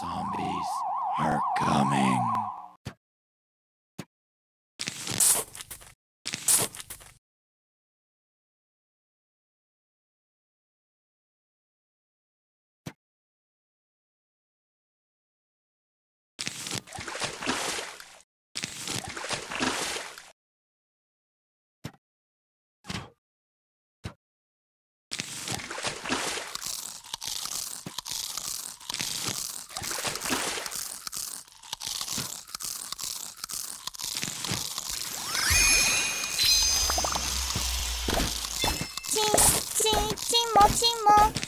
Zombies are coming.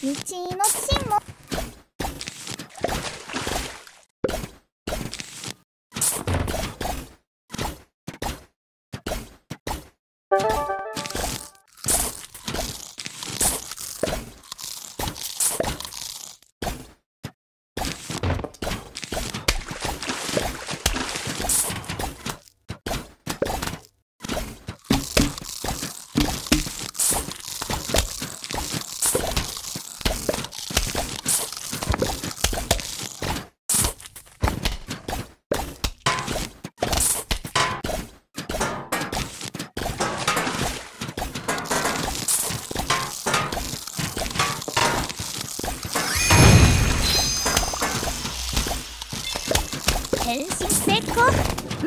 もみちのち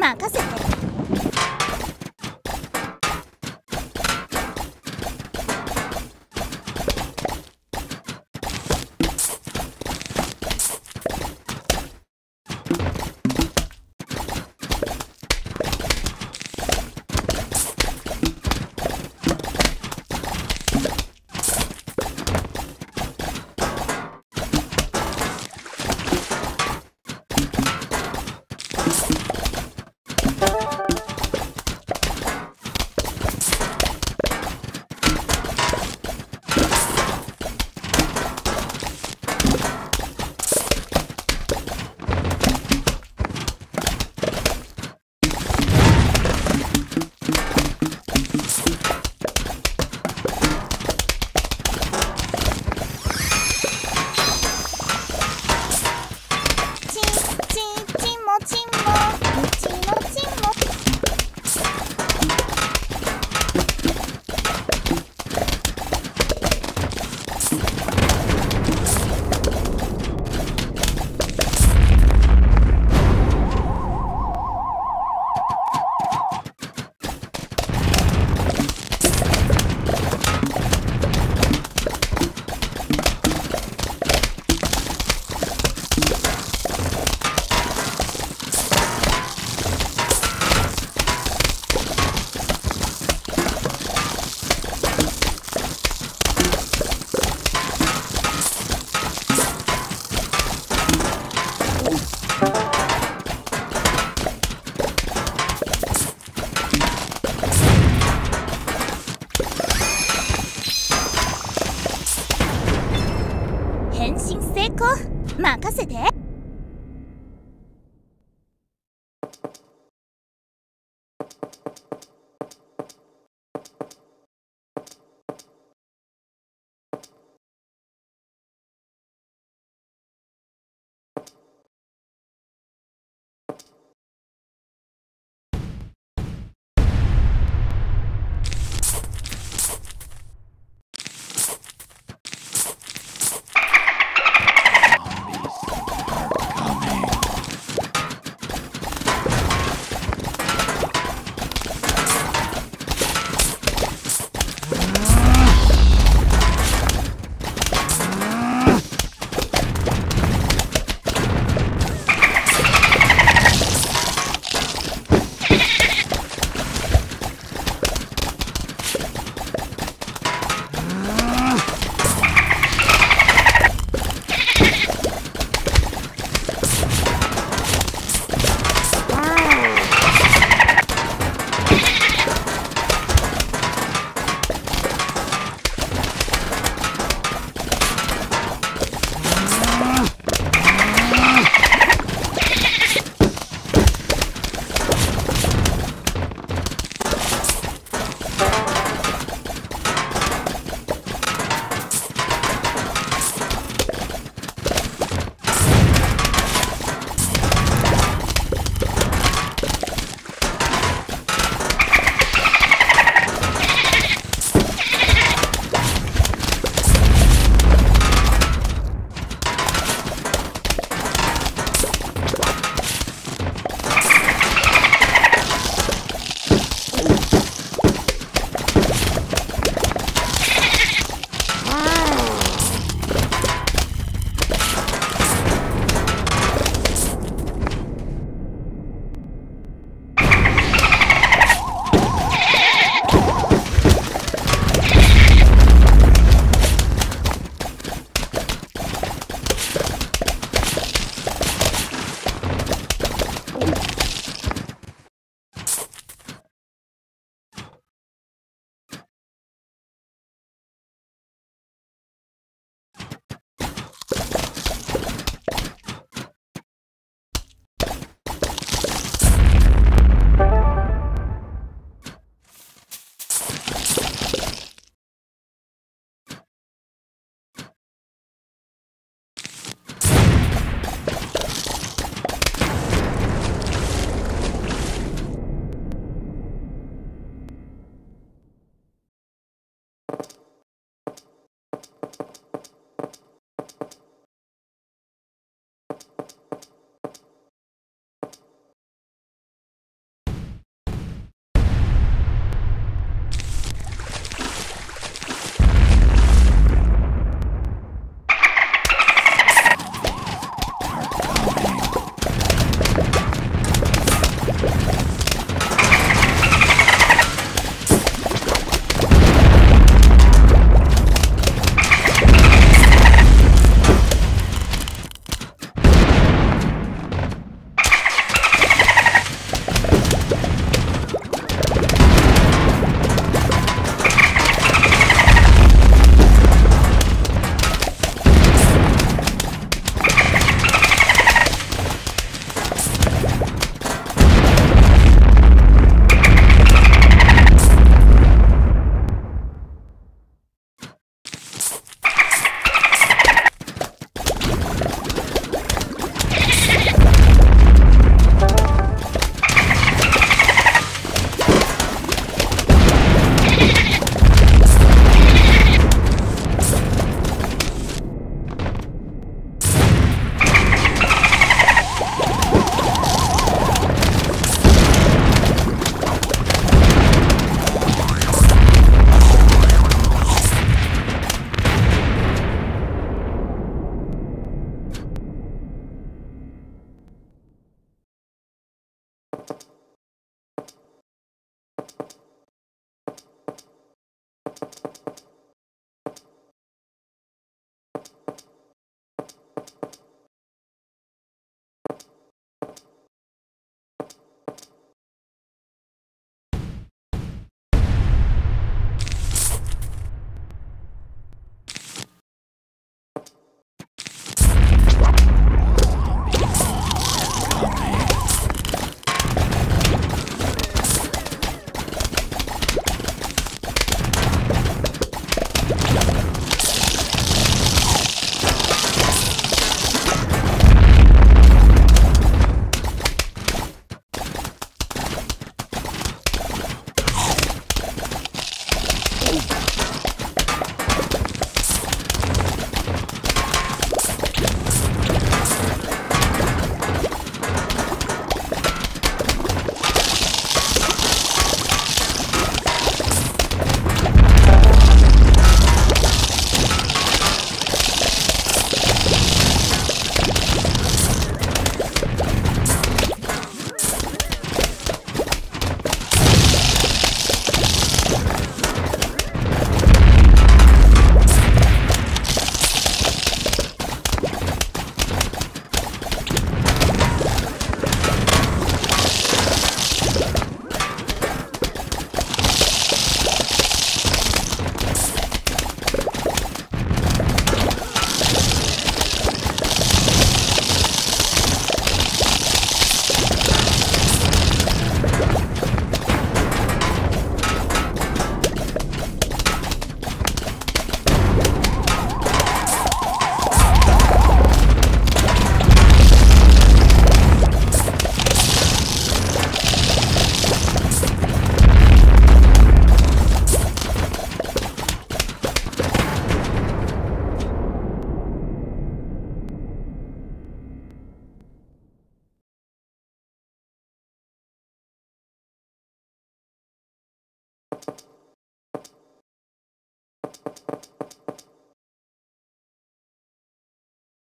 任せて。変身成功。任せて。